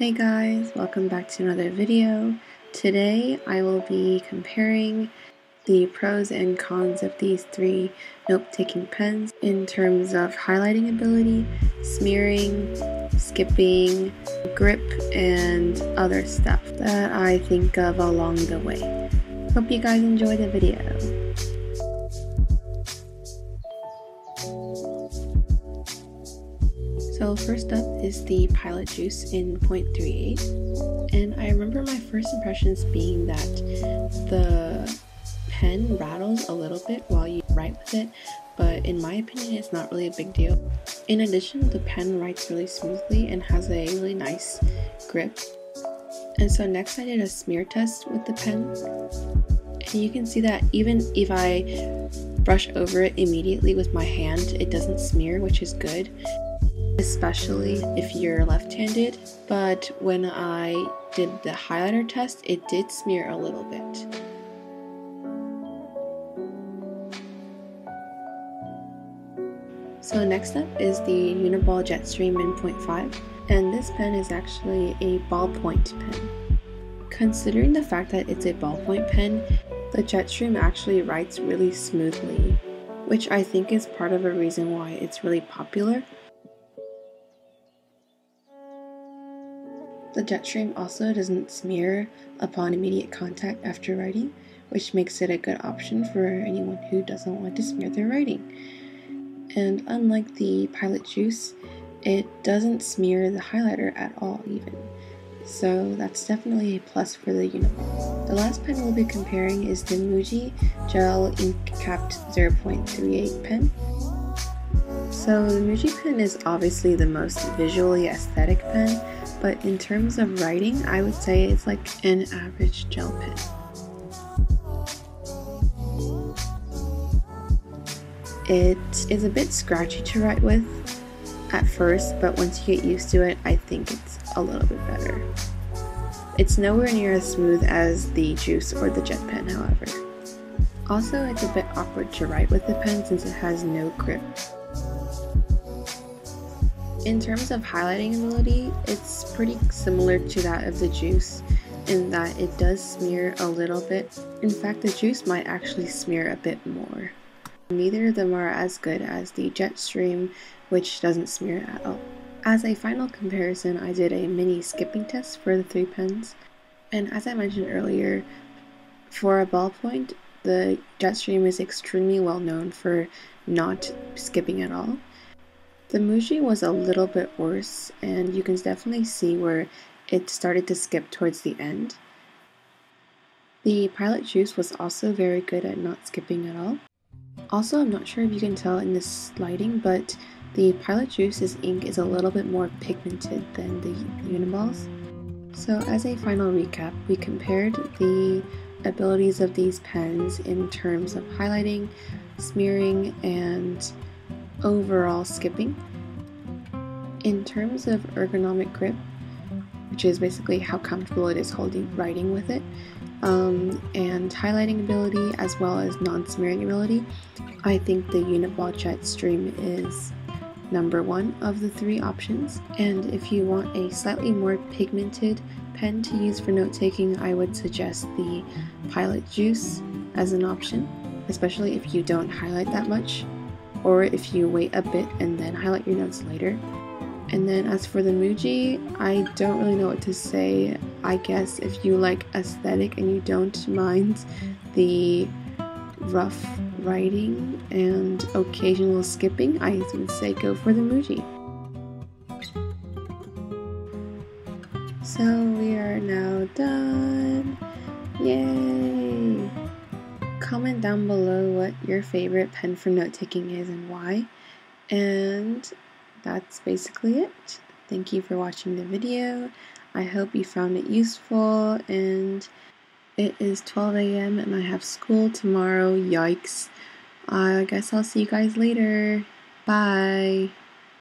Hey guys, welcome back to another video. Today I will be comparing the pros and cons of these three note-taking pens in terms of highlighting ability, smearing, skipping, grip, and other stuff that I think of along the way. Hope you guys enjoy the video. So first up is the Pilot Juice in 0.38 and I remember my first impressions being that the pen rattles a little bit while you write with it but in my opinion it's not really a big deal. In addition the pen writes really smoothly and has a really nice grip. And so next I did a smear test with the pen. And you can see that even if I brush over it immediately with my hand it doesn't smear which is good especially if you're left-handed, but when I did the highlighter test, it did smear a little bit. So next up is the Uniball Jetstream in 0.5, and this pen is actually a ballpoint pen. Considering the fact that it's a ballpoint pen, the Jetstream actually writes really smoothly, which I think is part of a reason why it's really popular The Jetstream also doesn't smear upon immediate contact after writing, which makes it a good option for anyone who doesn't want to smear their writing. And unlike the Pilot Juice, it doesn't smear the highlighter at all even. So that's definitely a plus for the Uniball. The last pen we'll be comparing is the Muji Gel Ink Capped 0.38 pen. So the Muji pen is obviously the most visually aesthetic pen, but in terms of writing, I would say it's like an average gel pen. It is a bit scratchy to write with at first, but once you get used to it, I think it's a little bit better. It's nowhere near as smooth as the Juice or the Jet Pen, however. Also, it's a bit awkward to write with the pen since it has no grip. In terms of highlighting ability, it's pretty similar to that of the juice in that it does smear a little bit. In fact, the juice might actually smear a bit more. Neither of them are as good as the Jetstream, which doesn't smear at all. As a final comparison, I did a mini skipping test for the three pens, and as I mentioned earlier, for a ballpoint, the Jetstream is extremely well known for not skipping at all. The Muji was a little bit worse, and you can definitely see where it started to skip towards the end. The Pilot Juice was also very good at not skipping at all. Also, I'm not sure if you can tell in this lighting, but the Pilot Juice's ink is a little bit more pigmented than the Uniballs. So as a final recap, we compared the abilities of these pens in terms of highlighting, smearing, and overall skipping. In terms of ergonomic grip, which is basically how comfortable it is holding writing with it, um, and highlighting ability as well as non-smearing ability, I think the Uniball Jetstream is number one of the three options. And if you want a slightly more pigmented pen to use for note taking, I would suggest the Pilot Juice as an option, especially if you don't highlight that much or if you wait a bit and then highlight your notes later. And then as for the Muji, I don't really know what to say. I guess if you like aesthetic and you don't mind the rough writing and occasional skipping, I would say go for the Muji. So we are now done. Yay! Comment down below what your favorite pen for note taking is and why. And that's basically it. Thank you for watching the video. I hope you found it useful and it is 12 a.m. and I have school tomorrow. Yikes. I guess I'll see you guys later. Bye.